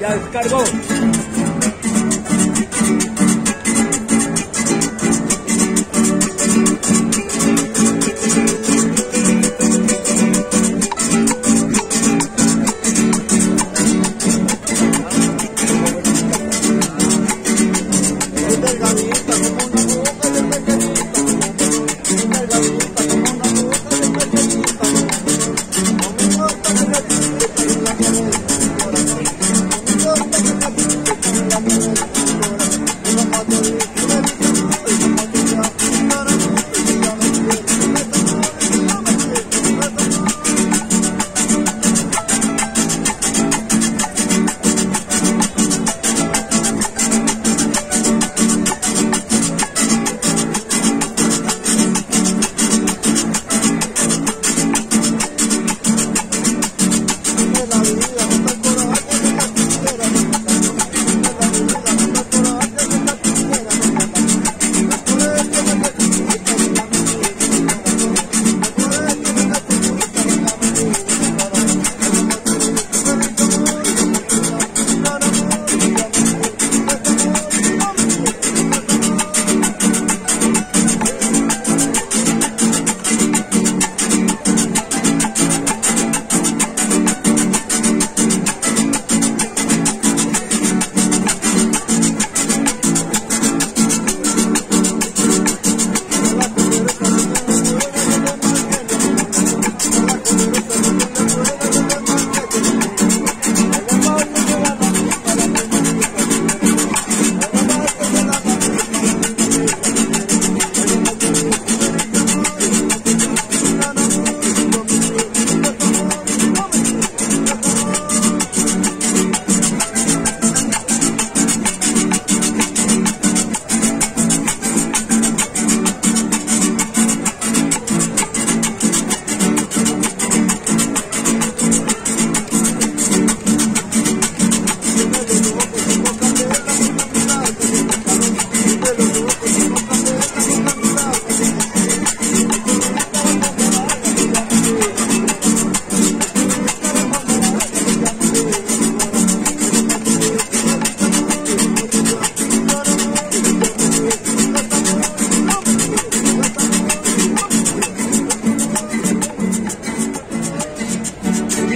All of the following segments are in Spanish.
Ya descargó.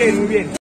bien, muy bien.